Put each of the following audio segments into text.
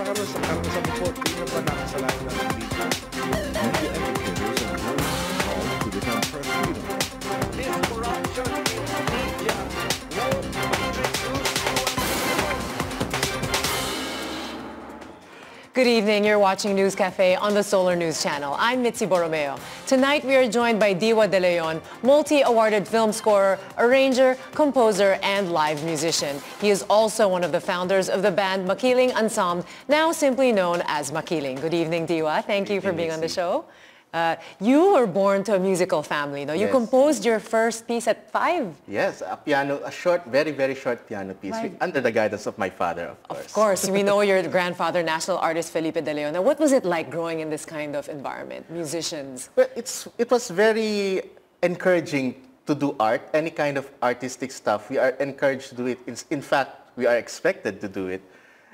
Pangalawa sa po, tingnan nakasalanan ng? Media educators and learners to become press freedom. This corruption Good evening. You're watching News Cafe on the Solar News Channel. I'm Mitzi Borromeo. Tonight we are joined by Diwa De Leon, multi-awarded film scorer, arranger, composer, and live musician. He is also one of the founders of the band Makiling Ensemble, now simply known as Makiling. Good evening, Diwa. Thank you for being on the show. Uh, you were born to a musical family, no? You Yes. composed your first piece at five. Yes, a piano, a short, very, very short piano piece Right. under the guidance of my father, of course. Of course, we know your grandfather, national artist Felipe De Leon. Now, what was it like growing in this kind of environment? Musicians. Well, it's, it was very encouraging to do art, any kind of artistic stuff. We are encouraged to do it. In, in fact, we are expected to do it.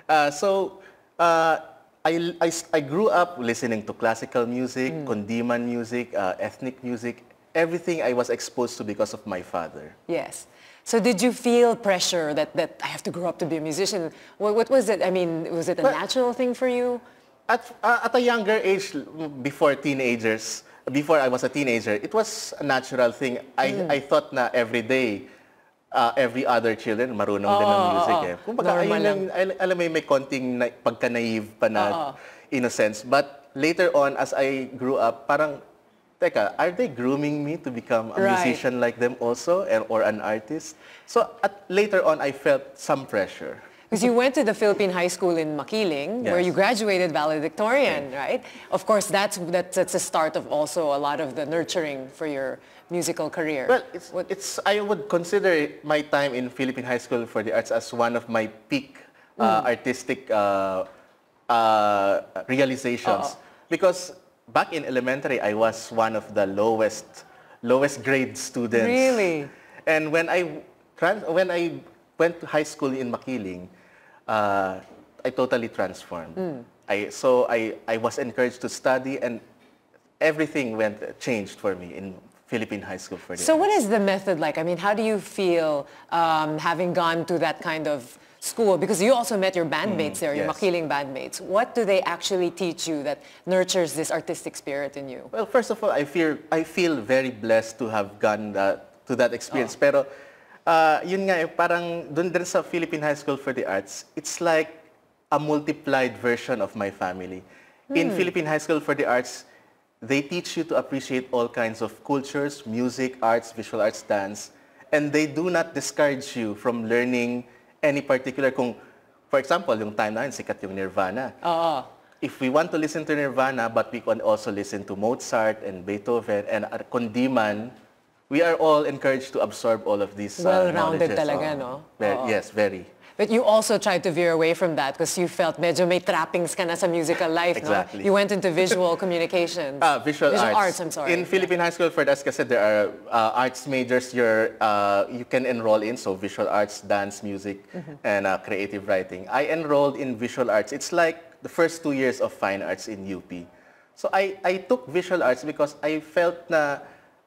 Uh, so uh, I, I, I grew up listening to classical music, Kundiman music, uh, ethnic music, everything I was exposed to because of my father. Yes. So did you feel pressure that, that I have to grow up to be a musician? What, what was it? I mean, was it a Well- natural thing for you? At, uh, at a younger age, before teenagers, before I was a teenager, it was a natural thing. I, Mm. I thought na every day, uh, every other children marunong din ng music oo. eh. Kumbaga, Normal ayun lang, al- alam mo may konting na, pagka-naive pa na Oo. innocence. But later on, as I grew up, parang, teka, are they grooming me to become a Right. musician like them also and, or an artist? So at, later on, I felt some pressure. Because you went to the Philippine High School in Makiling, where you graduated valedictorian, right? Of course, that's, that's, that's a start of also a lot of the nurturing for your musical career. Well, it's, What- it's, I would consider my time in Philippine High School for the Arts as one of my peak uh, Mm. artistic uh, uh, realizations. Because back in elementary, I was one of the lowest, lowest grade students. Really? And when I, trans- when I went to high school in Makiling, uh, I totally transformed. Hmm. I, so I, I was encouraged to study and everything went changed for me in Philippine High School for the So what is the method like? I mean, how do you feel um, having gone to that kind of school? Because you also met your bandmates there, your yes. Makiling bandmates. What do they actually teach you that nurtures this artistic spirit in you? Well, first of all, I feel I feel very blessed to have gone that, to that experience. Oh. Pero uh, yun nga eh, parang doon din sa Philippine High School for the Arts, it's like a multiplied version of my family. In Hmm. Philippine High School for the Arts, they teach you to appreciate all kinds of cultures, music, arts, visual arts, dance, and they do not discourage you from learning any particular kung for example, yung time na yun, sikat yung Nirvana Oo. if we want to listen to Nirvana, but we can also listen to Mozart and Beethoven and Kondiman, we are all encouraged to absorb all of these uh, Well-rounded knowledges. talaga, Oo. no? Very- yes, very. But you also tried to veer away from that because you felt medyo may trappings ka na sa musical life, Exactly. no? You went into visual communications. Ah, visual, arts. I'm sorry. In Philippine High School for Arts kasi there are uh, arts majors you're, uh, you can enroll in, so visual arts, dance, music, Mm-hmm. and uh, creative writing. I enrolled in visual arts. It's like the first two years of fine arts in UP. So I, I took visual arts because I felt na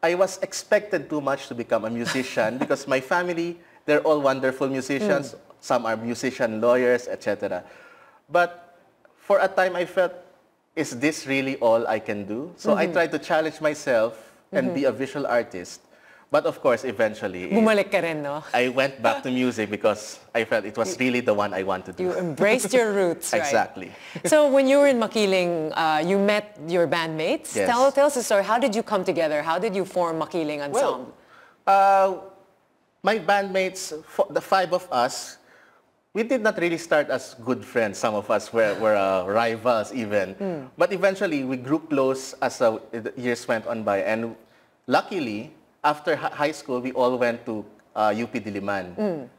I was expected too much to become a musician because my family, they're all wonderful musicians. Mm. Some are musician lawyers, etc. But for a time I felt, is this really all I can do? So Mm-hmm. I tried to challenge myself and be a visual artist. But of course, eventually, Bumalik ka rin, no? I went back to music because I felt it was really the one I wanted to do. You embraced your roots, right? Exactly. So when you were in Makiling, uh, you met your bandmates. Yes. Tell, tell us the story. How did you come together? How did you form Makiling Ensemble? Uh, my bandmates, the five of us, we did not really start as good friends. Some of us were, were uh, rivals even. But eventually, we grew close as uh, the years went on by. And luckily, after high school, we all went to uh, UP Diliman.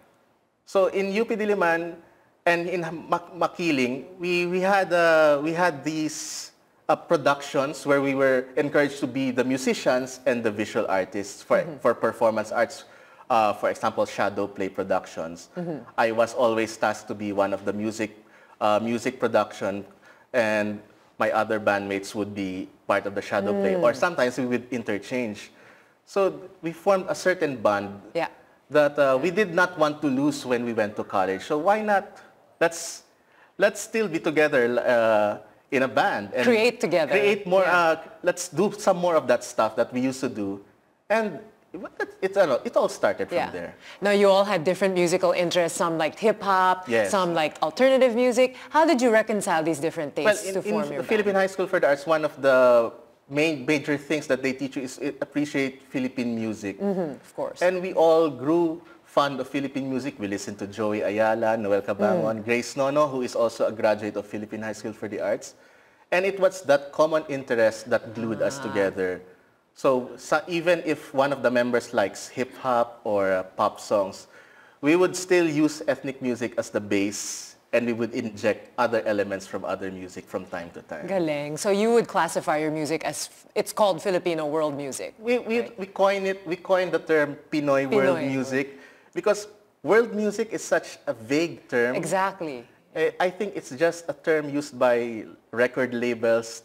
So in UP Diliman and in Mak- Makiling, we, we, had, uh, we had these uh, productions where we were encouraged to be the musicians and the visual artists for, for performance arts. Uh, for example, shadow play productions. I was always tasked to be one of the music, uh, music production and my other bandmates would be part of the shadow play or sometimes we would interchange. So we formed a certain bond Yeah. that uh, we did not want to lose when we went to college. So why not? Let's let's still be together uh, in a band and Create together. Create more. Yeah. Uh, let's do some more of that stuff that we used to do, and it's it all started from Yeah. there. Now you all had different musical interests. Some liked hip hop. Yes. Some liked alternative music. How did you reconcile these different Well, in, to in form the your Philippine? High School for the Arts, one of the main major things that they teach you is appreciate Philippine music. Mm-hmm, of course. And we all grew fond of Philippine music. We listened to Joey Ayala, Noel Cabangon, mm. Grace Nono, who is also a graduate of Philippine High School for the Arts. And it was that common interest that glued us ah. together. So, sa even if one of the members likes hip hop or uh, pop songs, we would still use ethnic music as the base and we would inject other elements from other music from time to time. Galing. So you would classify your music as it's called Filipino world music. We, we, we coin it, we coined the term Pinoy, world Pinoy. music because world music is such a vague term. Exactly. Eh, I think it's just a term used by record labels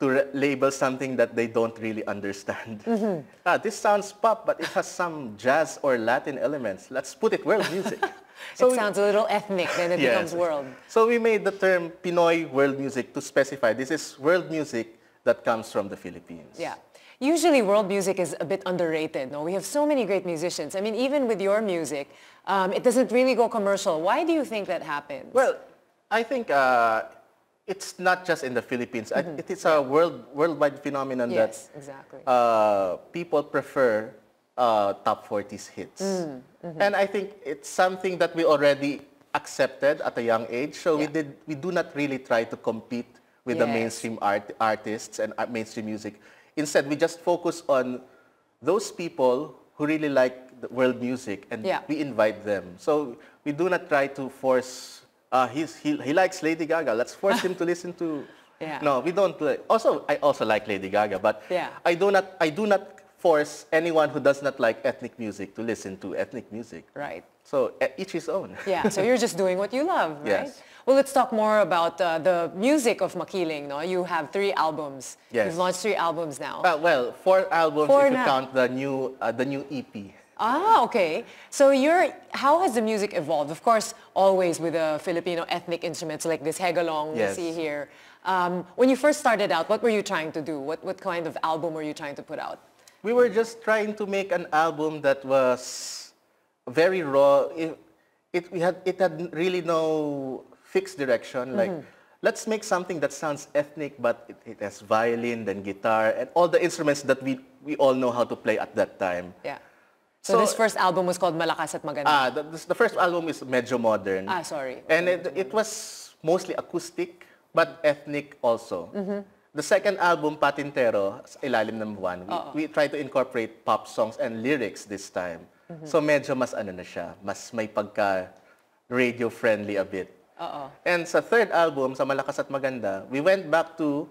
to label something that they don't really understand. Mm-hmm. Ah, this sounds pop, but it has some jazz or Latin elements. Let's put it world music. so it sounds a little ethnic, then it Yes. becomes world. So we made the term Pinoy world music to specify this is world music that comes from the Philippines. Yeah. Usually world music is a bit underrated. No, we have so many great musicians. I mean, even with your music, um, it doesn't really go commercial. Why do you think that happens? Well, I think uh, it's not just in the Philippines. I- It is a world worldwide phenomenon yes, that exactly. uh, people prefer uh, top 40s hits. Mm, mm-hmm. And I think it's something that we already accepted at a young age. So we did we do not really try to compete with the mainstream art, artists and uh, mainstream music. Instead, we just focus on those people who really like the world music and Yeah. we invite them. So we do not try to force uh, he's, he, he likes Lady Gaga. Let's force him to listen to. Yeah. No, we don't. Like, also, I also like Lady Gaga, but Yeah. I do not. I do not force anyone who does not like ethnic music to listen to ethnic music. right. So each his own. Yeah, so you're just doing what you love, right? Yes. Well, let's talk more about uh, the music of Makiling. No, you have three albums. Yes. You've launched three albums now. Uh, well, four albums Four if you count the new uh, the new EP. Ah, okay. So you're, how has the music evolved? Of course, always with the Filipino ethnic instruments like this hegalong we see here. Um, when you first started out, what were you trying to do? What, what kind of album were you trying to put out? We were just trying to make an album that was very raw. It, it, we had, it had really no fixed direction. Like, Mm-hmm. let's make something that sounds ethnic, but it, it has violin, then guitar, and all the instruments that we, we all know how to play at that time. Yeah. So, So- this first album was called Malakas at Maganda. Ah, the, the first album is Medyo Modern. Ah, sorry. And it, it was mostly acoustic, but ethnic also. Mm-hmm. The second album, Patintero, ilalim ng buwan, we, we tried to incorporate pop songs and lyrics this time. Mm-hmm. So medyo mas ano na siya, mas may pagka radio-friendly a bit. Oo. And sa third album, sa Malakas at Maganda, we went back to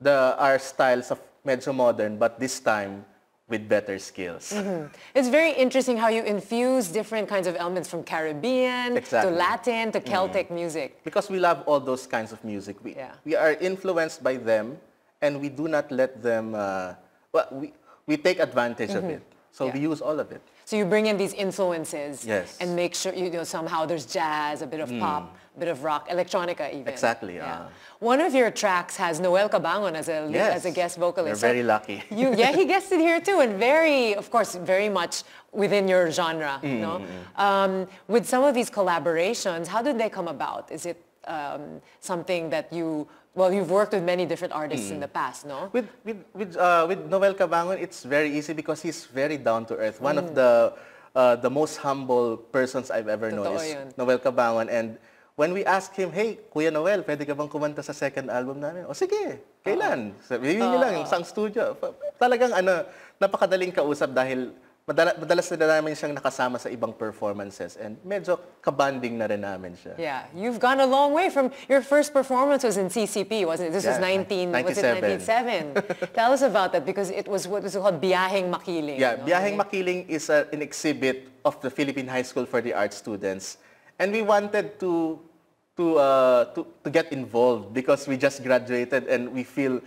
the our styles of medyo modern, but this time with better skills. Mm-hmm. It's very interesting how you infuse different kinds of elements from Caribbean Exactly. to Latin to Celtic mm-hmm. music. Because we love all those kinds of music. We, Yeah. we are influenced by them and we do not let them, uh, well, we, we take advantage of mm-hmm. it. So we use all of it. So you bring in these influences Yes. and make sure you know somehow there's jazz, a bit of pop, a bit of rock, electronica even. Hmm. Exactly, ah. One of your tracks has Noel Cabangon as a Yes. as a guest vocalist. We're very lucky. You, yeah, he guested here too, and very, of course, very much within your genre. Mm, No, um, with some of these collaborations, how did they come about? Is it um, something that you well, you've worked with many different artists Mm. in the past, no? With, with, with, uh, with Noel Cabangon, it's very easy because he's very down to earth. One Mm. of the, uh, the most humble persons I've ever known Totoo is yun. Noel Cabangon. And when we asked him, hey, Kuya Noel, pwede ka bang kumanta sa second album namin? O sige, kailan? Sabihin niyo lang, sa studio. Pa- Talagang ano, napakadaling kausap dahil madala, madalas na namin siyang nakasama sa ibang performances and medyo kabanding na rin namin siya. Yeah, you've gone a long way from your first performance was in CCP, wasn't it? This was Yeah, 19, was it 97. 1997? Tell us about that because it was what was called Biyaheng Makiling. Yeah, no? Biyaheng Makiling is a, an exhibit of the Philippine High School for the Arts students. And we wanted to, to, uh, to, to get involved because we just graduated and we feel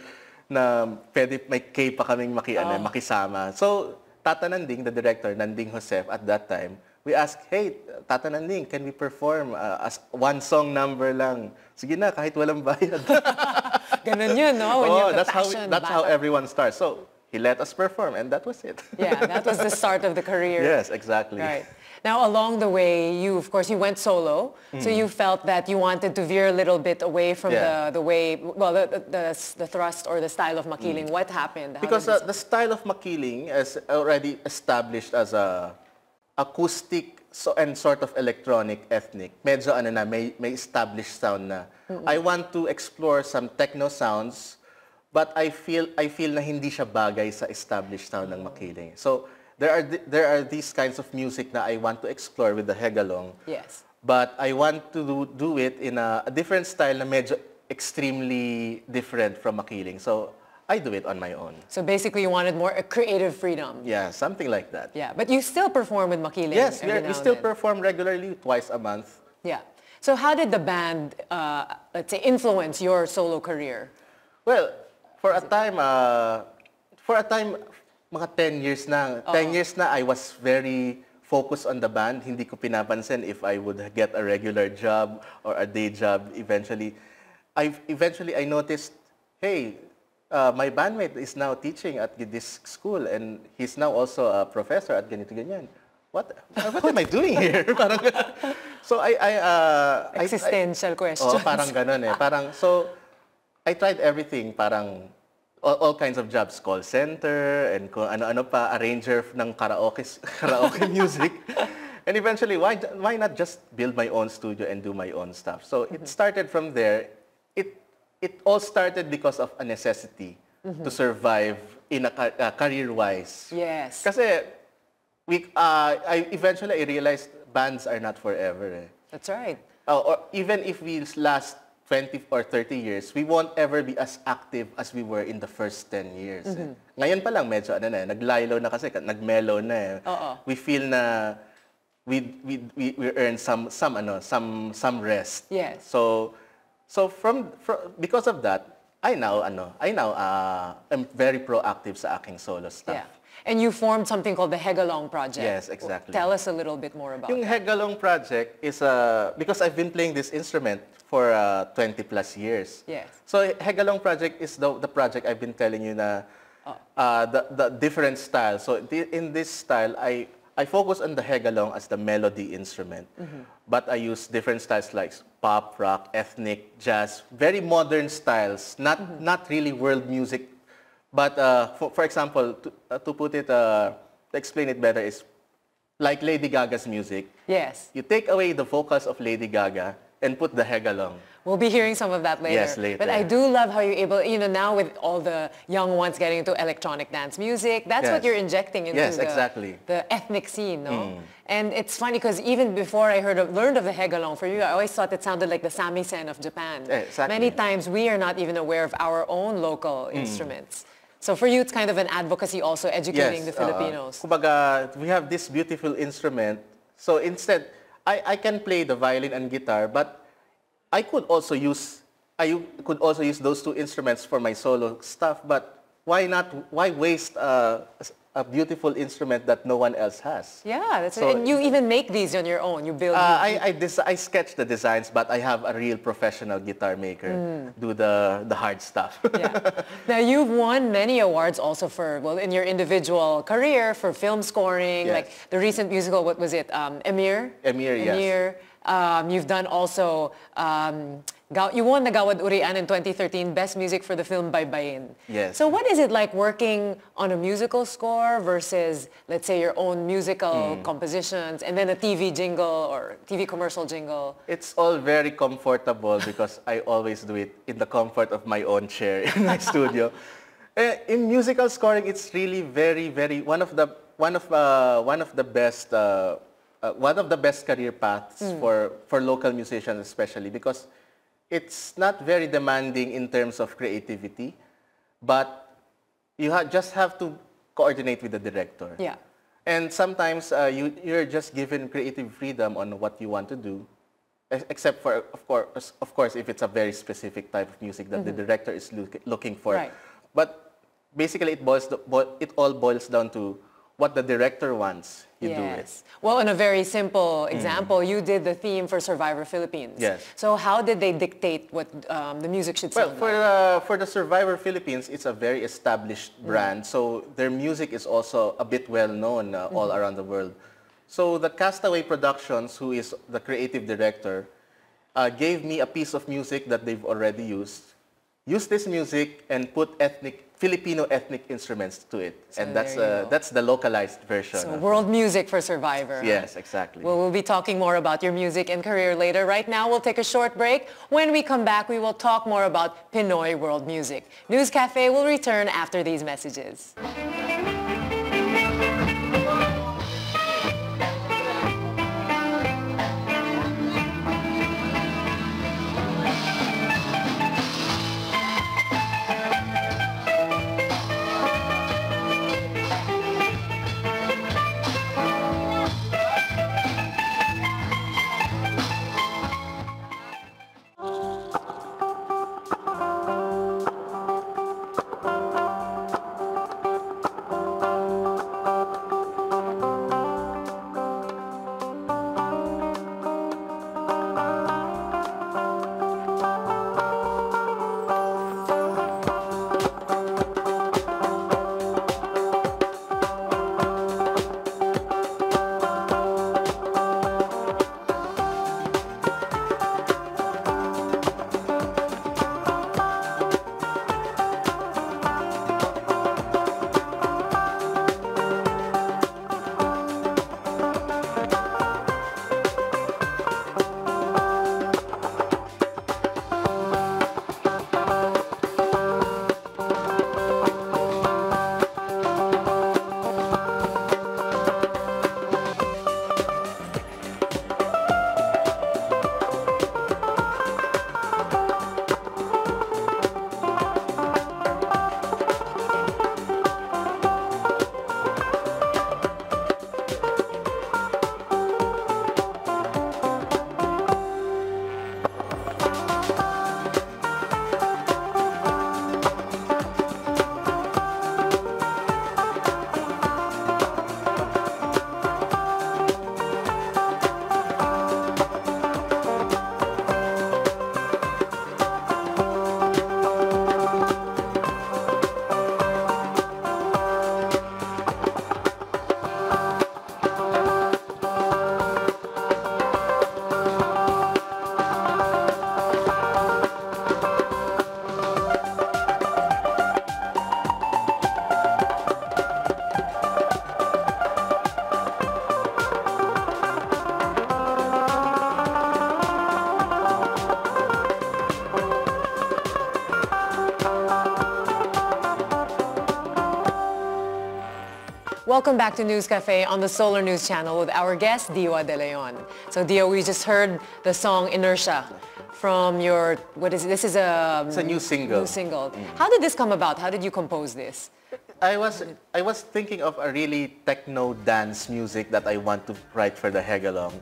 na pwede may K pa kaming maki, ano, makisama. So, Tata Nanding, the director, Nanding Josef, at that time, we ask, hey, Tata Nanding, can we perform uh, as one song number lang? Sige na, kahit walang bayad. Ganun yun, no? When you oh, that's how we- that's how everyone starts. So he let us perform, and that was it. Yeah, that was the start of the career. yes, exactly. Right. Now, along the way, you, of course, you went solo. So you felt that you wanted to veer a little bit away from Mm. Yeah. the, the way, well, the, the, the, thrust or the style of makiling. What happened? How Mm. Because uh, the style of makiling is already established as a acoustic so, and sort of electronic ethnic. Medyo ano na, may, may established sound na. I want to explore some techno sounds, but I feel I feel na hindi siya bagay sa established sound ng makiling. So there are th- there are these kinds of music na I want to explore with the Hegalong. yes. But I want to do, do it in a, a different style na medyo extremely different from makiling. So I do it on my own. So basically, you wanted more creative freedom. Yeah, something like that. Yeah, but you still perform with makiling. Yes, we, now we still perform regularly twice a month. Yeah. So how did the band, uh, let's say, influence your solo career? Well, for a time, uh, for a time, mga 10 years na. 10 years na, I was very focused on the band. Hindi ko pinapansin if I would get a regular job or a day job eventually. I eventually I noticed, hey, uh, my bandmate is now teaching at this school and he's now also a professor at ganito ganyan. What what am I doing here? Parang so I I uh, I- I- Existential questions. Oo, parang ganun eh. Parang, so, I tried everything. Parang, all, all kinds of jobs. Call center, and kung ano-ano pa, arranger ng karaoke, karaoke music. And eventually, why, why not just build my own studio and do my own stuff? So, it started from there. It, it all started because of a necessity to survive in a, uh, career-wise. Yes. Kasi, we, uh, I, eventually, I realized bands are not forever eh. That's right. Uh, or even if we last 20 or 30 years, we won't ever be as active as we were in the first 10 years. eh. Mm-hmm. Ngayon pa lang medyo ano na, eh, naglaylo na kasi, nagmellow na eh. Oo. We feel na we we we, we earn some some ano, some some rest. Yes. So so from, from because of that, I now ano, I now uh, am very proactive sa aking solo stuff. Yeah. And you formed something called the Hegalong Project. Yes, exactly. Tell us a little bit more about Yung that. Hegalong project is uh, because I've been playing this instrument for uh, 20 plus years. Yes. So Hegalong project is the, the project I've been telling you na Oh. uh, the, the different styles. So the, in this style, I, I focus on the Hegalong as the melody instrument. Mm-hmm. But I use different styles like pop, rock, ethnic, jazz, very modern styles, not, Mm-hmm. not really world music. But uh, for, for example, to, uh, to put it, uh, to explain it better is like Lady Gaga's music. Yes. You take away the vocals of Lady Gaga and put the Hegalong. We'll be hearing some of that later. Yes, later. But I do love how you're able, you know, now with all the young ones getting into electronic dance music, that's what you're injecting into Yes, the, exactly. Mm. the ethnic scene, no? And it's funny because even before I heard of, learned of the Hegalong, for you, I always thought it sounded like the samisen of Japan. Exactly. Many times we are not even aware of our own local Mm. instruments. So for you, it's kind of an advocacy also educating the uh, Filipinos. kumbaga, we have this beautiful instrument. So instead, I, I can play the violin and guitar, but I could also use I could also use those two instruments for my solo stuff. But why not? Why waste uh, a beautiful instrument that no one else has? yeah, that's So- and you even make these on your own. You build. Uh, I, I, des- I sketch the designs, but I have a real professional guitar maker do the, the hard stuff. yeah. Now you've won many awards also for well in your individual career for film scoring, Yes. like the recent musical. What was it? Um, Emir. Emir, yes. Um, you've done also. Um, you won the Gawad Urian in 2013 Best Music for the film Baybayin. Yes. So what is it like working on a musical score versus, let's say, your own musical Hmm. compositions and then a TV jingle or TV commercial jingle? It's all very comfortable because I always do it in the comfort of my own chair in my studio. Eh, In musical scoring, it's really very, very one of the one of uh, one of the best uh, uh, one of the best career paths for for local musicians, especially because it's not very demanding in terms of creativity, but you ha- just have to coordinate with the director. Yeah. And sometimes uh, you, you're just given creative freedom on what you want to do, except for, of course, of course, if it's a very specific type of music that the director is look, looking for. Right. But basically, it boils, it all boils down to what the director wants, you do it. Yes. Well, in a very simple example, you did the theme for Survivor Philippines. Yes. So how did they dictate what um, the music should Well, sound for like? the, for the Survivor Philippines, it's a very established Mm. brand, so their music is also a bit well known uh, Mm-hmm. all around the world. So the Castaway Productions, who is the creative director, uh, gave me a piece of music that they've already used. Use this music and put ethnic Filipino ethnic instruments to it, So and that's uh, that's the localized version. So world music for Survivor. yes, exactly. Well, we'll be talking more about your music and career later. Right now, we'll take a short break. When we come back, we will talk more about Pinoy world music. News Cafe will return after these messages. Welcome back to News Cafe on the Solar News Channel with our guest, Diwa De Leon. So Diwa, we just heard the song Inertia from your, what is it? This is a... It's a new single. New single. How did this come about? How did you compose this? I was I was thinking of a really techno dance music that I want to write for the Hegalong.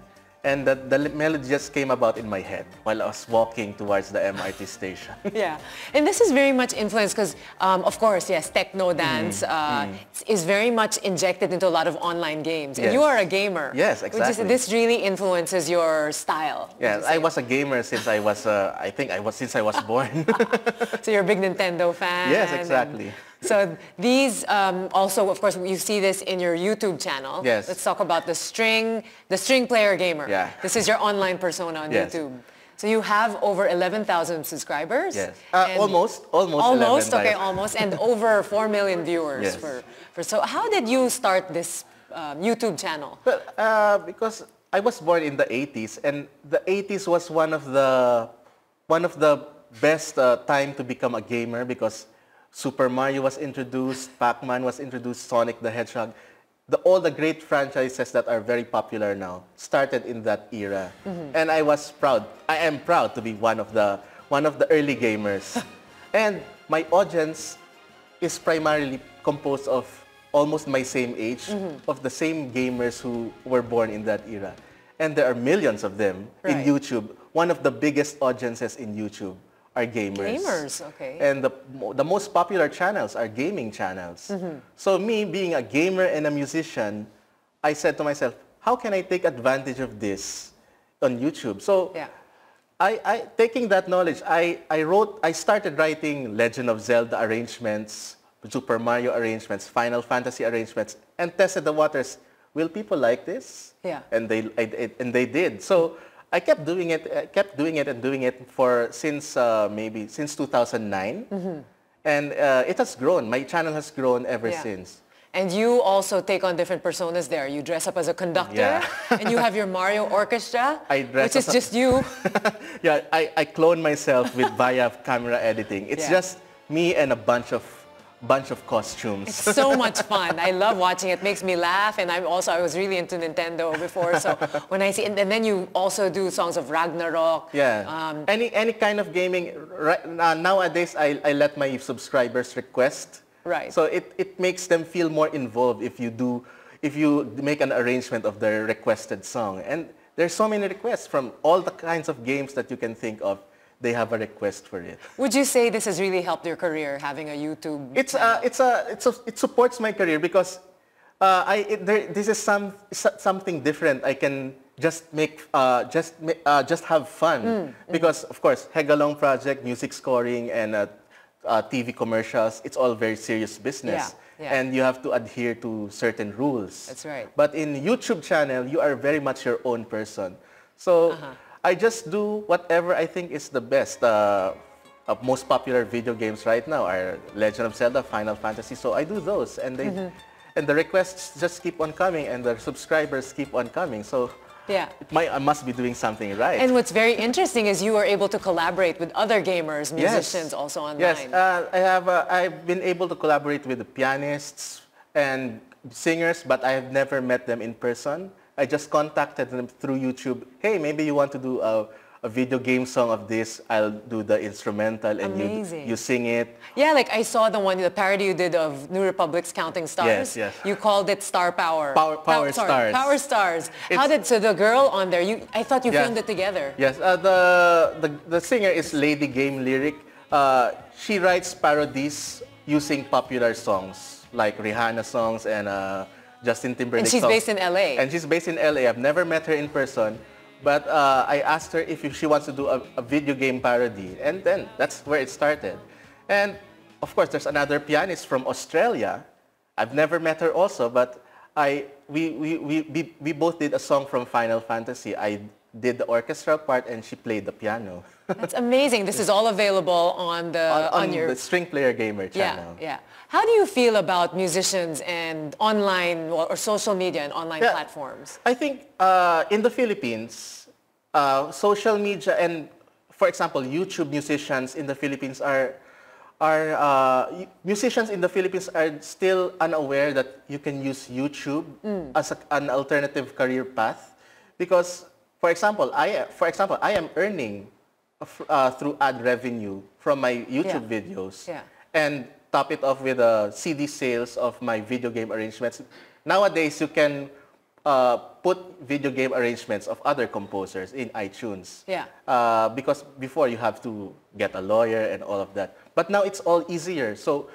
And the, the melody just came about in my head while I was walking towards the MRT station. Yeah, and this is very much influenced because, um, of course, yes, techno Mm-hmm. dance uh, is very much injected into a lot of online games. And you are a gamer. Yes, Which exactly. is, this really influences your style. Yeah, you I was a gamer since I was, uh, I think I was, since I was born. So you're a big Nintendo fan. Yes, and- exactly. So these um, also, of course, you see this in your YouTube channel. Yes. Let's talk about the string, the string player gamer. Yeah. This is your online persona on Yes. YouTube. So you have over 11,000 subscribers. yes. Uh, almost, almost Almost, 11 okay, almost, and over 4 million viewers. Yes. For, for So how did you start this um, YouTube channel? Well, uh, because I was born in the 80s, and the 80s was one of the one of the best uh, time to become a gamer because Super Mario was introduced, Pac-Man was introduced, Sonic the Hedgehog. The, all the great franchises that are very popular now started in that era, and I was proud. I am proud to be one of the one of the early gamers, and my audience is primarily composed of almost my same age, Mm-hmm. of the same gamers who were born in that era. And there are millions of them in YouTube. One of the biggest audiences in YouTube are gamers. Gamers, okay. And the, the most popular channels are gaming channels. Mm-hmm. So me being a gamer and a musician, I said to myself, how can I take advantage of this on YouTube? So Yeah. I, I, taking that knowledge, I, I wrote, I started writing Legend of Zelda arrangements, Super Mario arrangements, Final Fantasy arrangements, and tested the waters. Will people like this? Yeah. And they, I, I- and they did. So I kept doing it, I kept doing it and doing it for since uh, maybe since 2009, and uh, it has grown. My channel has grown ever Yeah. since. And you also take on different personas there. You dress up as a conductor, Yeah. and you have your Mario Orchestra, I dress which is just you. yeah, I, I clone myself with via camera editing. It's Yeah. just me and a bunch of bunch of costumes. It's so much fun. I love watching it. Makes me laugh, and I'm also I was really into Nintendo before. So when I see, and, and then you also do songs of Ragnarok. Yeah. Um, any any kind of gaming. Right, uh, nowadays, I, I let my subscribers request. Right. So it, it makes them feel more involved if you do if you make an arrangement of their requested song. And there's so many requests from all the kinds of games that you can think of. They have a request for it. would you say this has really helped your career having a YouTube? It's uh, it's a it's a, it supports my career because uh, I it, there, this is some something different. I can just make uh, just uh, just have fun Mm, because of course Hegalong project, music scoring, and uh, uh, TV commercials. It's all very serious business, Yeah, yeah. and you have to adhere to certain rules. That's right. But in YouTube channel, you are very much your own person. So Uh-huh. I just do whatever I think is the best. Uh, uh, most popular video games right now are Legend of Zelda, Final Fantasy. So I do those, and they, Mm-hmm. and the requests just keep on coming, and the subscribers keep on coming. So Yeah. might, I must be doing something right. And what's very interesting is you are able to collaborate with other gamers, musicians also online. Yes, uh, I have. Uh, I've been able to collaborate with pianists and singers, but I have never met them in person. I just contacted them through YouTube. Hey, maybe you want to do a, a video game song of this. I'll do the instrumental, and Amazing. you you sing it. Yeah, like I saw the one, the parody you did of OneRepublic's Counting Stars. Yes, yes. You called it Star Power. Power- Power Stars. Power Stars. How did, so the girl on there, you, I thought you Yeah. filmed it together. Yes, uh, the, the the singer is Lady Game Lyric. Uh, she writes parodies using popular songs like Rihanna songs and uh, Justin Timberlake And she's songs. based in LA. And she's based in LA. I've never met her in person, but uh, I asked her if she wants to do a, a video game parody, and then that's where it started. And of course, there's another pianist from Australia. I've never met her also, but I we, we, we, we, we both did a song from Final Fantasy. I did the orchestral part, and she played the piano That's amazing. This is all available on the, on, on, on your... the String Player Gamer channel. yeah. yeah. How do you feel about musicians and online or, social media and online Yeah. platforms? I think uh, in the Philippines, uh, social media and, for example, YouTube musicians in the Philippines are are uh, musicians in the Philippines are still unaware that you can use YouTube as a, an alternative career path, because, for example, I for example I am earning uh, through ad revenue from my YouTube Yeah. videos Yeah. and top it off with uh, CD sales of my video game arrangements. Nowadays, you can uh, put video game arrangements of other composers in iTunes. Yeah. Uh, because before you have to get a lawyer and all of that. But now it's all easier. So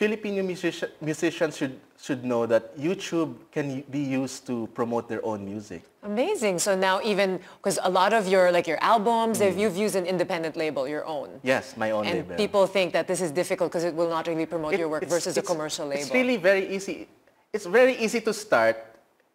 Filipino musician, musicians should, should know that YouTube can be used to promote their own music. Amazing. So now even, because a lot of your, like your albums, if you've used an independent label, your own. Yes, my own And label. people think that this is difficult because it will not really promote It- your work versus a commercial label. It's really very easy. It's very easy to start,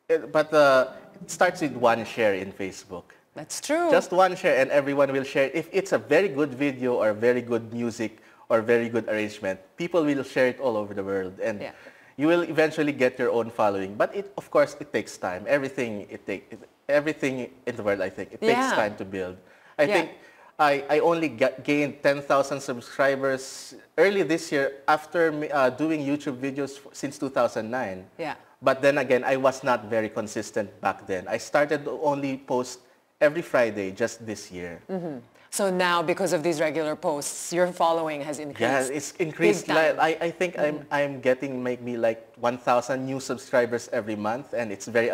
eh, but uh, it starts with one share in Facebook. That's true. Just one share and everyone will share. it. If it's a very good video or very good music or very good arrangement, people will share it all over the world. And Yeah. you will eventually get your own following. But it, of course, it takes time. Everything, it take, it, everything in the world, I think, it takes time to build. I Yeah. think I, I only got, gained 10,000 subscribers early this year after uh, doing YouTube videos f- since 2009. Yeah. But then again, I was not very consistent back then. I started only post every Friday just this year. So now because of these regular posts, your following has increased. Yeah, it's increased. Like, I, I think I'm, I'm getting maybe like 1,000 new subscribers every month, and it's very,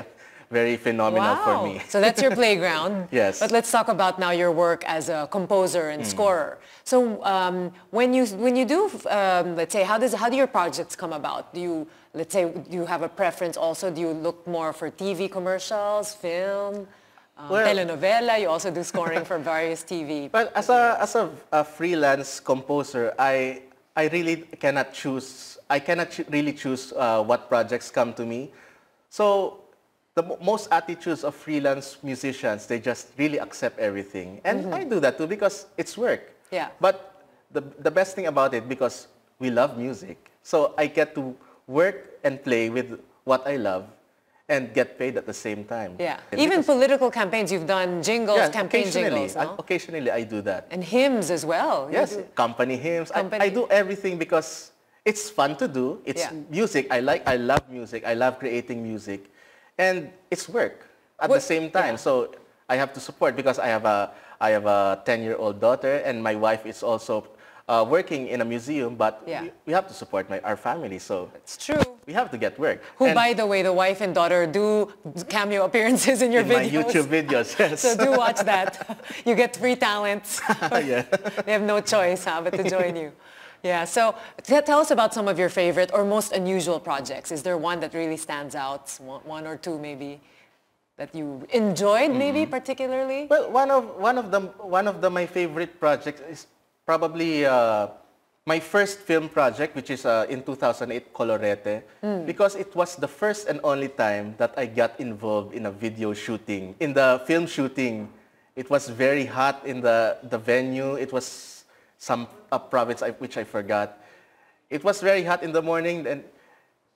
very phenomenal for me. so that's your playground. Yes. But let's talk about now your work as a composer and scorer. So um, when you when you do, um, let's say, how does how do your projects come about? Do you let's say do you have a preference also? Do you look more for TV commercials, film, um, Well- telenovela? You also do scoring for various TV. But as a as a, a freelance composer, I I really cannot choose. I cannot ch- really choose uh, what projects come to me. So the most attitudes of freelance musicians, they just really accept everything, and I do that too because it's work. Yeah. But the the best thing about it because we love music, so I get to work and play with what I love, and get paid at the same time. yeah. And Even political campaigns, you've done jingles, yeah, campaign occasionally, jingles, no? I- occasionally I do that. and hymns as well. You Yes, do- company hymns. I- I, do everything because it's fun to do. It's Yeah. music. I like. I love music. I love creating music, and it's work at What- the same time. yeah. So I have to support because I have a I have a 10-year-old daughter, and my wife is also uh, working in a museum. But Yeah. we, we have to support my our family. So It's true. we have to get work. Who, And by the way, the wife and daughter do cameo appearances in your in my videos. YouTube videos, yes. So do watch that. You get three talents. yeah. they have no choice, huh, but to join you. Yeah. So tell us about some of your favorite or most unusual projects. Is there one that really stands out? One, one or two maybe that you enjoyed, maybe Mm-hmm. particularly? Well, one of one of the one of the my favorite projects is probably uh, my first film project, which is uh, in 2008, Colorete, because it was the first and only time that I got involved in a video shooting. In the film shooting, it was very hot in the the venue. It was some a province I, which I forgot. It was very hot in the morning, and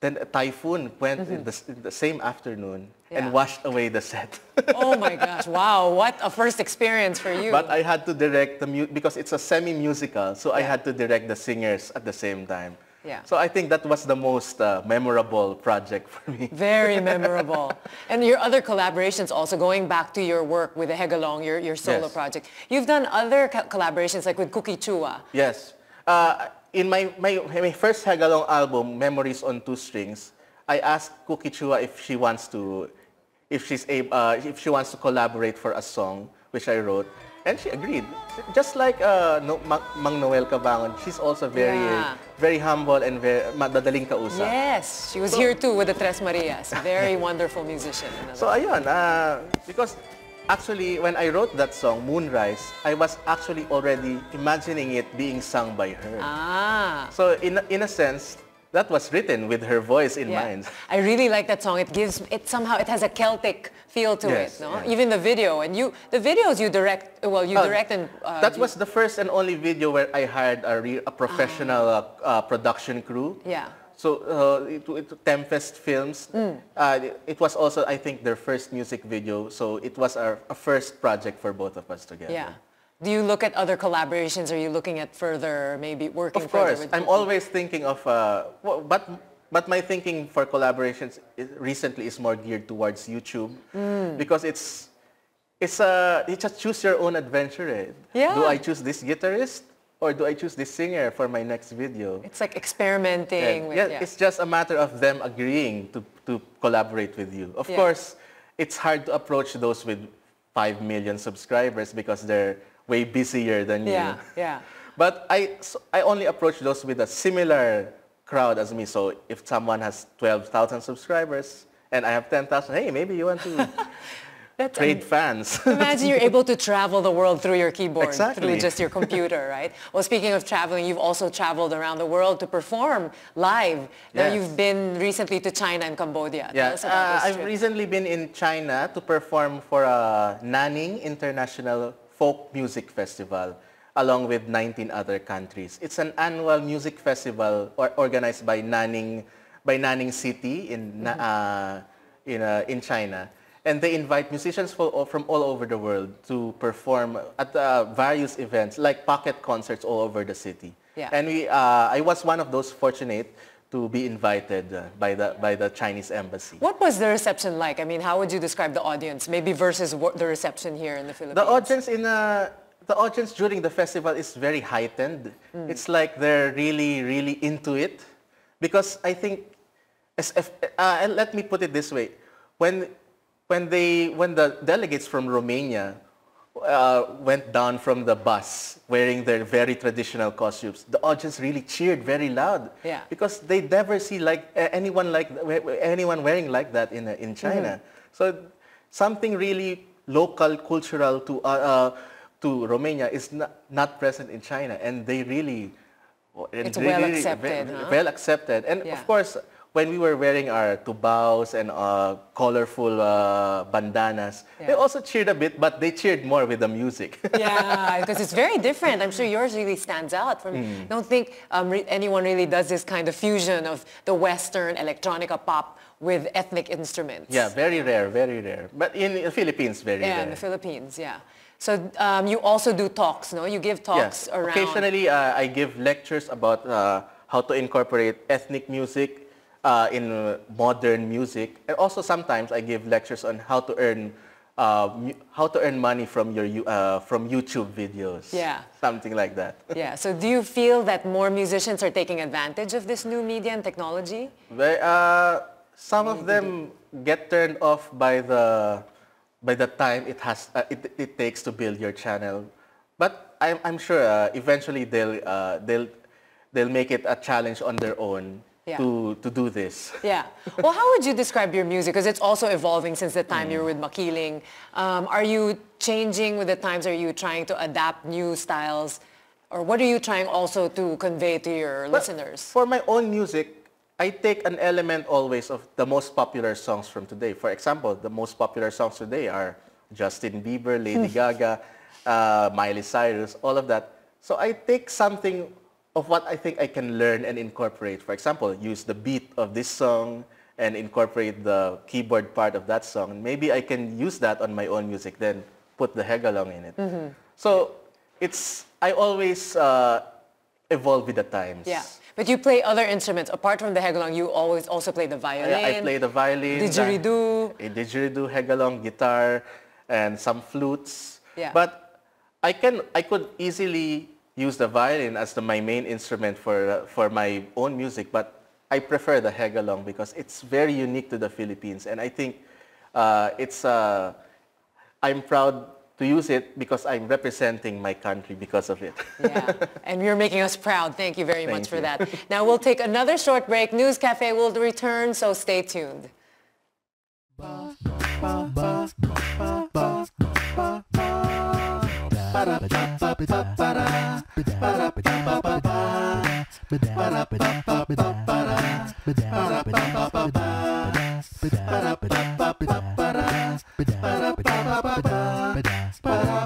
then a typhoon went in, the, in the same afternoon Yeah. and washed away the set. oh my gosh! Wow, what a first experience for you. But I had to direct the mu- because it's a semi-musical, so I had to direct the singers at the same time. Yeah. So I think that was the most uh, memorable project for me. Very memorable. and your other collaborations also, going back to your work with the Hegalong, your, your solo Yes. project. You've done other co- collaborations like with Cookie Chua. Yes. Uh, in my, my, my first Hegalong album, Memories on Two Strings, I asked Cookie Chua if she wants to, if she's able, uh, if she wants to collaborate for a song, which I wrote, and she agreed. Just like uh, no, Ma- Mang Noel Cabangon, she's also very, Yeah. very humble and very madadaling kausap. Yes, she was here too with the Tres Marias. Very wonderful musician. So ayun, uh, because actually when I wrote that song, Moonrise, I was actually already imagining it being sung by her. ah. So in, a- in a sense, that was written with her voice in Yeah. mind. I really like that song. It gives it somehow it has a Celtic feel to Yes, it, no? yeah. Even the video and you the videos you direct well you Uh, direct and uh, that was the first and only video where I hired a, re- a professional uh, uh, production crew. Yeah. So uh, it, it, Tempest Films, Mm. uh, it was also, I think, their first music video. So it was our, a first project for both of us together. Yeah. Do you look at other collaborations? Are you looking at further maybe working Of course, I'm always thinking of, uh, well, but but my thinking for collaborations is, recently is more geared towards YouTube Mm. because it's it's a, you just choose your own adventure. Eh? Yeah. Do I choose this guitarist or do I choose this singer for my next video? It's like experimenting And with yeah, yeah. it's just a matter of them agreeing to, to collaborate with you. Of Yeah. course, it's hard to approach those with 5 million subscribers because they're way busier than you. yeah, yeah. But I, so I only approach those with a similar crowd as me. So if someone has 12,000 subscribers and I have 10,000, hey, maybe you want to That's trade fans. Imagine you're able to travel the world through your keyboard, Exactly. through just your computer, right? Well, speaking of traveling, you've also traveled around the world to perform live. Now Yes. you've been recently to China and Cambodia. Yeah, uh, I've recently been in China to perform for a Nanning International Folk Music Festival along with 19 other countries. It's an annual music festival or, organized by Nanning, by Nanning City in, Na- uh, in, uh, in China. And they invite musicians from all over the world to perform at uh, various events, like pocket concerts all over the city. Yeah. And we, uh, I was one of those fortunate to be invited uh, by, the, by the Chinese embassy. What was the reception like? I mean, how would you describe the audience, maybe versus what, the reception here in the Philippines? The audience in uh, the audience during the festival is very heightened. It's like they're really, really into it, because I think, as if, uh, and let me put it this way, when when they when the delegates from Romania uh, went down from the bus wearing their very traditional costumes, the audience really cheered very loud. Yeah. Because they never see like anyone like anyone wearing like that in in China. So something really local, cultural to uh, uh, to Romania is not, not present in China, and they really It's well accepted, ve- huh? well accepted. And Yeah. of course, when we were wearing our tubaos and uh, colorful uh, bandanas, they also cheered a bit, but they cheered more with the music. Yeah, because it's very different. I'm sure yours really stands out. From, Mm. Don't think um, re- anyone really does this kind of fusion of the Western electronica pop with ethnic instruments. yeah, very rare, very rare. But in the Philippines, very Yeah, rare. in the Philippines, yeah. So um, you also do talks, no? You give talks Yes. around. Occasionally, uh, I give lectures about uh, how to incorporate ethnic music uh, in modern music, and also sometimes I give lectures on how to earn uh, how to earn money from your uh, from YouTube videos. Yeah. something like that. Yeah. So do you feel that more musicians are taking advantage of this new media and technology? They, uh, some of them get turned off by the by the time it has uh, it, it takes to build your channel, but I'm, I'm sure uh, eventually they'll uh, they'll they'll make it a challenge on their own Yeah. to to do this. Yeah. Well, how would you describe your music? Because it's also evolving since the time you were with Makiling. Um, are you changing with the times? Are you trying to adapt new styles? Or what are you trying also to convey to your But listeners? For my own music, I take an element always of the most popular songs from today. For example, the most popular songs today are Justin Bieber, Lady Gaga, uh, Miley Cyrus, all of that. So I take something of what I think I can learn and incorporate. For example, use the beat of this song and incorporate the keyboard part of that song. Maybe I can use that on my own music, then put the hegalong in it. So it's, I always uh, evolve with the times. Yeah. But you play other instruments. Apart from the hegalong, you always also play the violin. I, I play the violin, Didgeridoo. the- a didgeridoo, hegalong, guitar, and some flutes. Yeah. But I can I could easily use the violin as the, my main instrument for uh, for my own music, but I prefer the hegalong because it's very unique to the Philippines, and I think uh, it's uh, I'm proud to use it because I'm representing my country because of it. Yeah, and you're making us proud. Thank you very much for Thank that. Now we'll take another short break. News Cafe will return, so stay tuned. ba da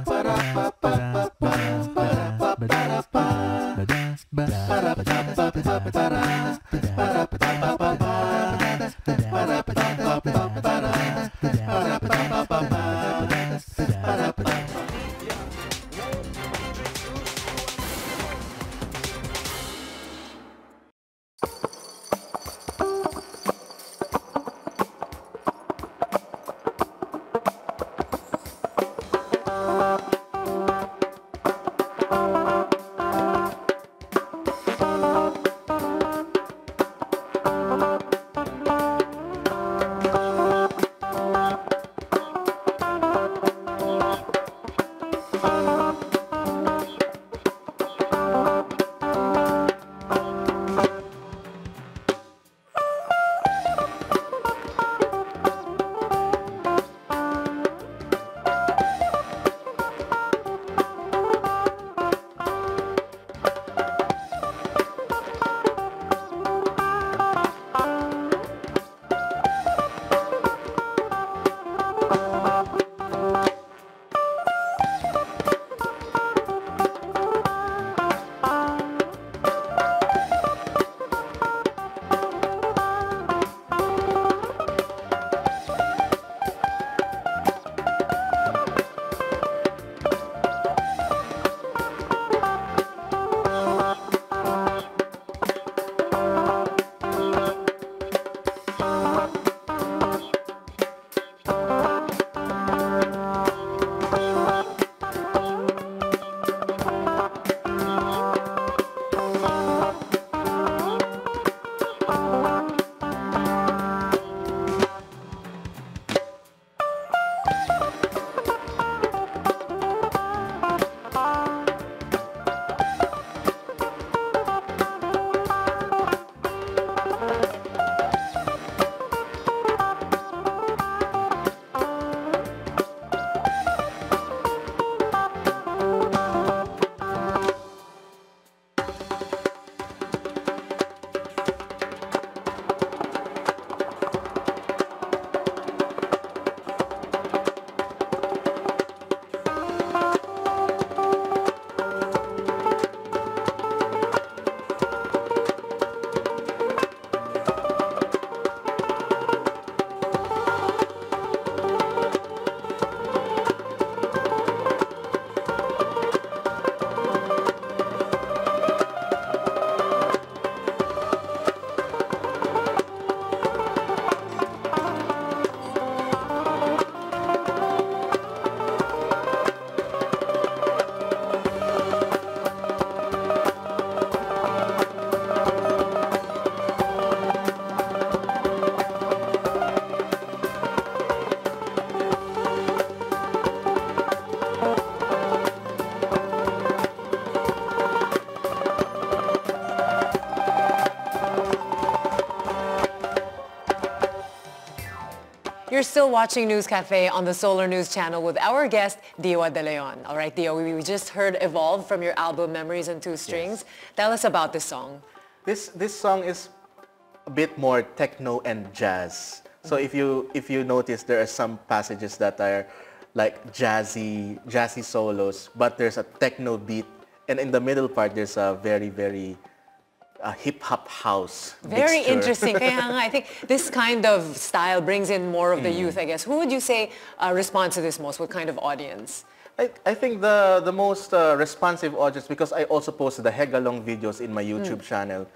ba da You're still watching News Cafe on the Solar News channel with our guest, Diwa De Leon. All right, Diwa, we we just heard Evolve from your album Memories and Two Strings. Tell us about this song. This this song is a bit more techno and jazz. So if you if you notice, there are some passages that are like jazzy jazzy solos, but there's a techno beat, and in the middle part there's a very very uh, hip hop house. Very mixture. interesting. Kaya nga, I think this kind of style brings in more of the Mm. youth, I guess. Who would you say uh, responds to this most? What kind of audience? I, I think the, the most uh, responsive audience, because I also posted the Hegalong videos in my YouTube channel,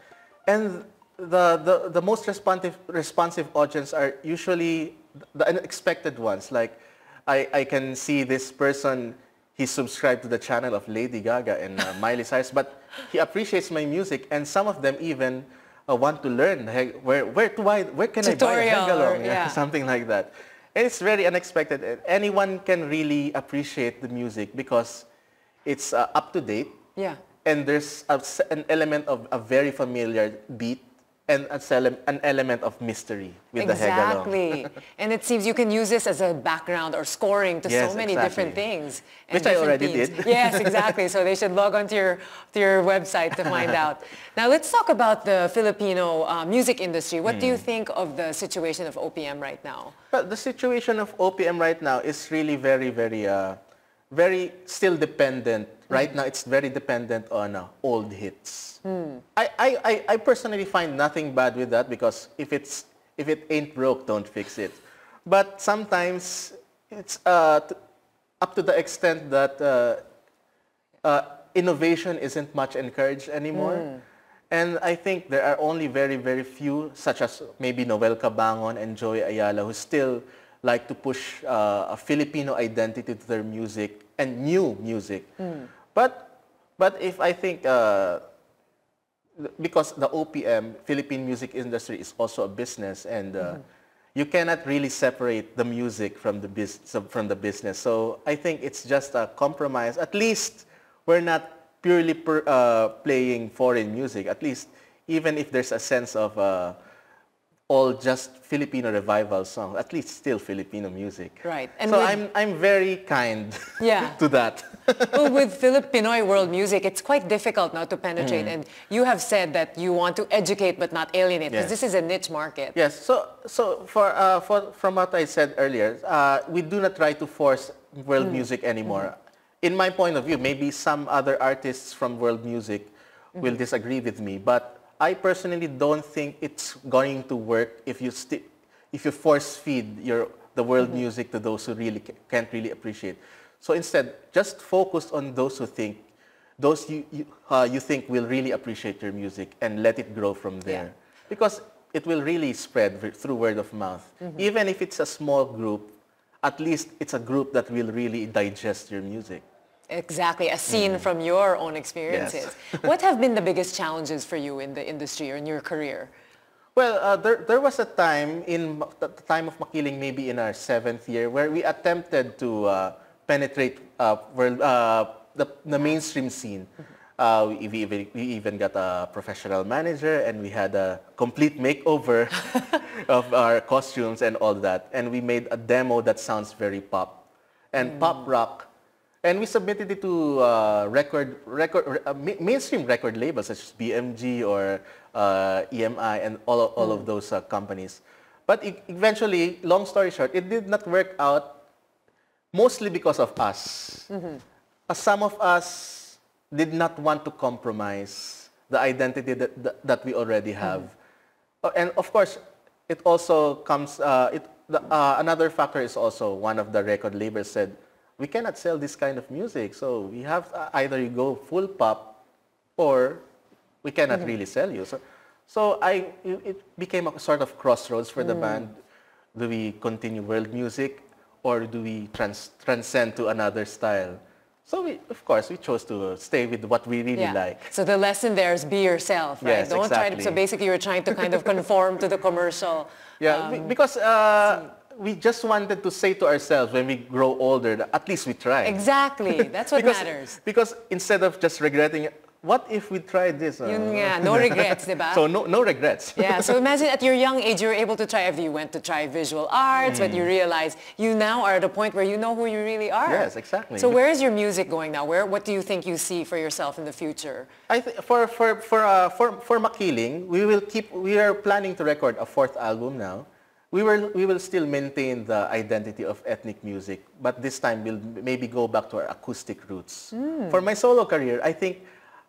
and the, the, the most responsive, responsive audience are usually the unexpected ones. Like, I, I can see this person, he subscribed to the channel of Lady Gaga and uh, Miley Cyrus, but he appreciates my music, and some of them even uh, want to learn hey, where, where, to buy, where can I buy a or- yeah. something like that. And it's very unexpected. Anyone can really appreciate the music because it's uh, up to date. Yeah. And there's a an element of a very familiar beat and an element of mystery with the Hegalong. Exactly. and it seems you can use this as a background or scoring to Yes, so many exactly. different things. Which I already themes. did. Yes, exactly. So they should log on to your, to your website to find out. Now let's talk about the Filipino uh, music industry. What do you Hmm. think of the situation of OPM right now? But the situation of OPM right now is really very, very, uh, very still dependent. Right now, it's very dependent on uh, old hits. I, I, I, I personally find nothing bad with that because if it's if it ain't broke, don't fix it. But sometimes it's uh, up to the extent that uh, uh, innovation isn't much encouraged anymore. And I think there are only very, very few, such as maybe Noel Cabangon and Joy Ayala, who still like to push uh, a Filipino identity to their music and new music. But, but if I think, uh, because the OPM, Philippine music industry, is also a business, and uh, you cannot really separate the music from the, bus- from the business. So I think it's just a compromise. At least we're not purely per, uh, playing foreign music. At least even if there's a sense of uh, all just Filipino revival songs, at least still Filipino music. Right. And so with- I'm, I'm very kind Yeah. to that. well, with Filipinoy world music, it's quite difficult now to penetrate. And you have said that you want to educate but not alienate because Yes. this is a niche market. Yes. So, so for, uh, for from what I said earlier, uh, we do not try to force world music anymore. In my point of view, maybe some other artists from world music will disagree with me, but I personally don't think it's going to work if you if you force feed your the world music to those who really ca- can't really appreciate. So instead, just focus on those who think those you you, uh, you think will really appreciate your music and let it grow from there because it will really spread through word of mouth. Even if it's a small group, at least it's a group that will really digest your music. Exactly, a scene from your own experiences. what have been the biggest challenges for you in the industry or in your career? Well, uh, there, there was a time in the time of Makiling, maybe in our seventh year, where we attempted to uh, penetrate uh, world, uh, the, the mainstream scene. Uh, we, we, even, we even got a professional manager and we had a complete makeover of our costumes and all that. And we made a demo that sounds very pop and pop rock. And we submitted it to uh, record, record, uh, ma- mainstream record labels such as BMG or uh, EMI and all, of- all of those uh, companies. But e- eventually, long story short, it did not work out mostly because of us. Uh, some of us did not want to compromise the identity that, that, that we already have. Uh, And of course, it also comes, uh, it, the, uh, another factor is also one of the record labels said, we cannot sell this kind of music. So we have uh, either you go full pop or we cannot really sell you. So, so I, it became a sort of crossroads for the band. Do we continue world music or do we trans- transcend to another style? So we, of course, we chose to stay with what we really like. So the lesson there is be yourself, right? Yes, Don't try to, so basically you're trying to kind of conform to the commercial. Yeah, be- because uh, we just wanted to say to ourselves when we grow older, that at least we tried. Exactly. That's what because, matters. Because instead of just regretting, what if we tried this? Uh, Yun nga, no regrets, di ba? So no, no regrets. Yeah, so imagine at your young age, you were able to try everything. You went to try visual arts, but Mm. you realize you now are at a point where you know who you really are. Yes, exactly. So where is your music going now? Where, what do you think you see for yourself in the future? I th- for for for uh, for for Makiling, we will keep. We are planning to record a fourth album now. We will we will still maintain the identity of ethnic music, but this time we'll maybe go back to our acoustic roots. Hmm. For my solo career, I think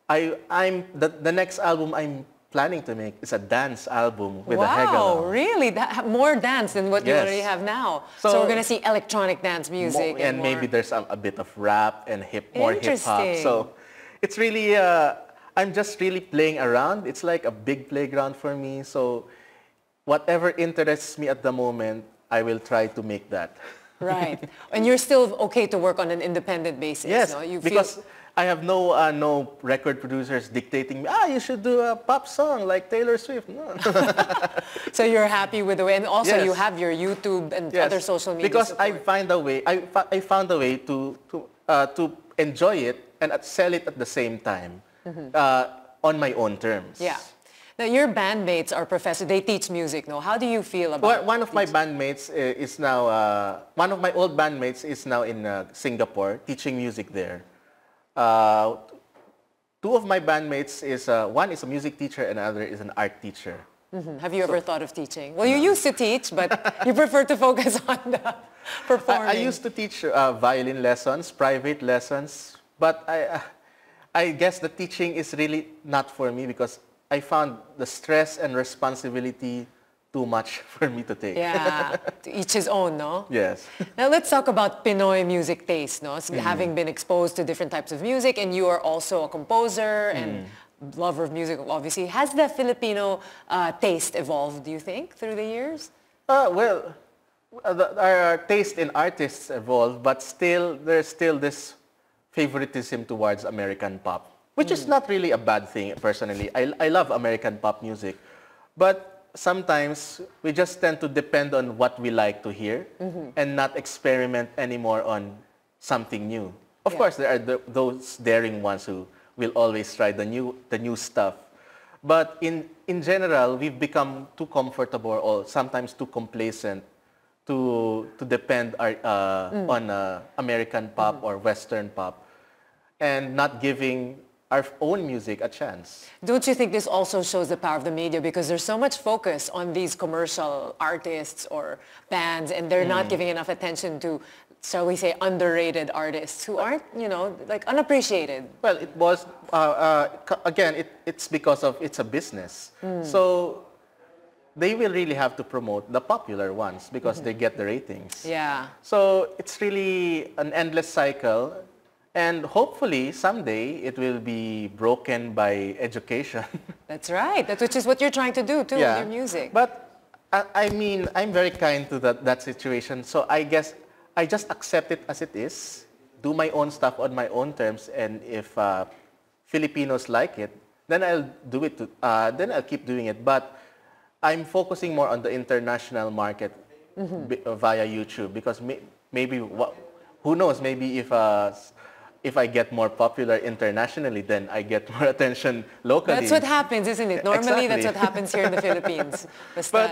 I I'm the, the next album I'm planning to make is a dance album with a wow, hegalong. really? That, more dance than what you already have now. So, So- we're going to see electronic dance music. and more- maybe there's a, a bit of rap and hip, more hip hop. So it's really, uh, I'm just really playing around. It's like a big playground for me. So whatever interests me at the moment, I will try to make that. Right. and you're still okay to work on an independent basis. Yes, no? You feel- because I have no uh, no record producers dictating me. Ah, you should do a pop song like Taylor Swift. No. so you're happy with the way, and also you have your YouTube and Yes, other social media Because I find a way, I, I found a way to, to, uh, to enjoy it and sell it at the same time uh, on my own terms. Yeah. Now your bandmates are professors. They teach music, no? How do you feel about Well, one of my bandmates uh, is now, uh, one of my old bandmates is now in uh, Singapore teaching music there. Uh, two of my bandmates is, uh, one is a music teacher and another is an art teacher. Mhm. Have you ever thought of teaching? Well, you used to teach, but you prefer to focus on the performing. I, I used to teach uh, violin lessons, private lessons, but I, uh, I guess the teaching is really not for me because I found the stress and responsibility too much for me to take. Yeah, to each his own, no? Yes. Now let's talk about Pinoy music taste, no? Mm-hmm. Having been exposed to different types of music, and you are also a composer and Mm. lover of music, obviously. Has the Filipino uh, taste evolved, do you think, through the years? Uh, well, uh, our taste in artists evolved, but still, there's still this favoritism towards American pop, which is not really a bad thing, personally. I, I love American pop music, but sometimes we just tend to depend on what we like to hear and not experiment anymore on something new. Of Yeah. course, there are the, those daring ones who will always try the new, the new stuff. But in, in general, we've become too comfortable or sometimes too complacent to, to depend our, uh, on uh, American pop or Western pop and not giving our own music a chance. Don't you think this also shows the power of the media because there's so much focus on these commercial artists or bands and they're Mm. not giving enough attention to, shall we say, underrated artists who aren't, you know, like unappreciated. Well, it was, uh, uh, again, it, it's because of, it's a business. So they will really have to promote the popular ones because they get the ratings. Yeah. So it's really an endless cycle. And hopefully someday it will be broken by education. That's right. That's which is what you're trying to do too with your music. But I, I mean, I'm very kind to that, that situation. So I guess I just accept it as it is, do my own stuff on my own terms. And if uh, Filipinos like it, then I'll do it. To, uh, then I'll keep doing it. But I'm focusing more on the international market bi- uh, via YouTube because may, maybe what, who knows? Maybe if uh, if I get more popular internationally, then I get more attention locally. that's what happens, isn't it? Normally, that's what happens here in the Philippines. Basta- But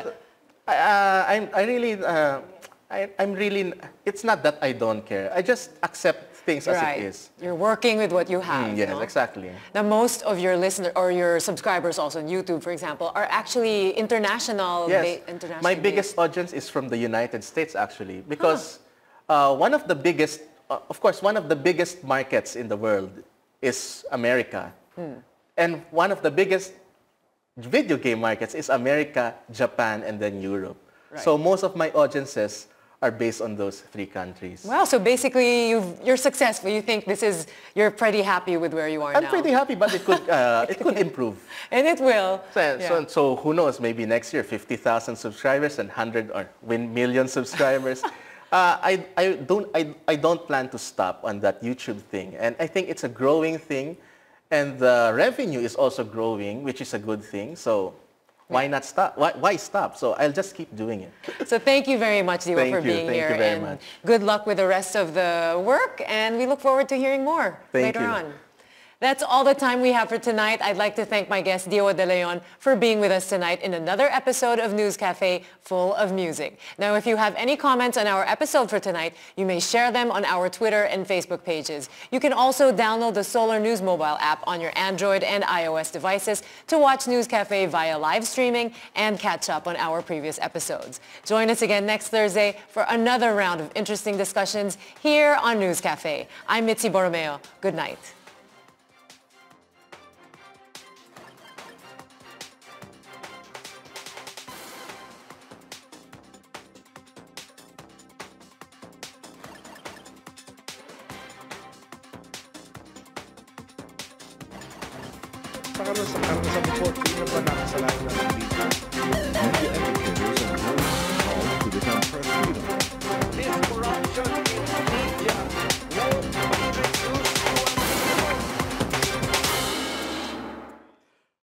uh, I'm, I really, uh, I, I'm really, it's not that I don't care. I just accept things as it is. You're working with what you have. Mm, yes, no? exactly. Now, most of your listeners or your subscribers also on YouTube, for example, are actually international. Yes, international my based. biggest audience is from the United States actually because uh, one of the biggest, of course, one of the biggest markets in the world is America. Hmm. And one of the biggest video game markets is America, Japan, and then Europe. So most of my audiences are based on those three countries. Wow, so basically you've, you're successful. You think this is, you're pretty happy with where you are I'm now. pretty happy, but it could, uh, it could improve. And it will. So, Yeah. so, so who knows, maybe next year 50,000 subscribers and 100 or win million subscribers. uh, I, I, don't, I, I don't plan to stop on that YouTube thing. And I think it's a growing thing. And the revenue is also growing, which is a good thing. So why not stop? Why, why stop? So I'll just keep doing it. So thank you very much, Diwa, Thank for you. being Thank you here. very and much. good luck with the rest of the work. And we look forward to hearing more Thank later you. on. That's all the time we have for tonight. I'd like to thank my guest Diwa De Leon for being with us tonight in another episode of News Cafe full of music. Now, if you have any comments on our episode for tonight, you may share them on our Twitter and Facebook pages. You can also download the Solar News mobile app on your Android and iOS devices to watch News Cafe via live streaming and catch up on our previous episodes. Join us again next Thursday for another round of interesting discussions here on News Cafe. I'm Mitzi Borromeo. Good night. Sa karoon sa karoon sa bukod, tingnan ba namin